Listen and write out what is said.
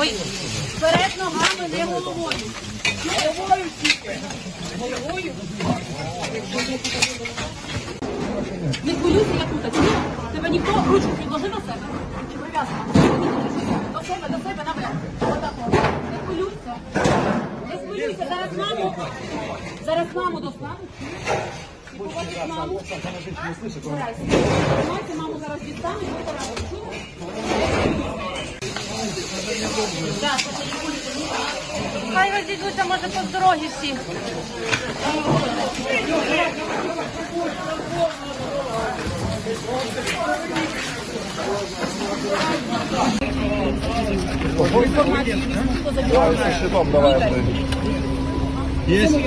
Ой, вперед ногами, не головою. Головою тільки. Головою. Не хвилюйся, я тут. Ні, тебе ніхто ручку підложи до себе. Чи прив'язка? До себе, до себе, наверх. Отак. Не хвилюйся. Не хвилюйся, зараз маму. Зараз маму достануть. І побачиш маму. Старайся. Маму зараз Хай розійдуться, може, по дорогі всі. Щитом давай. Есть?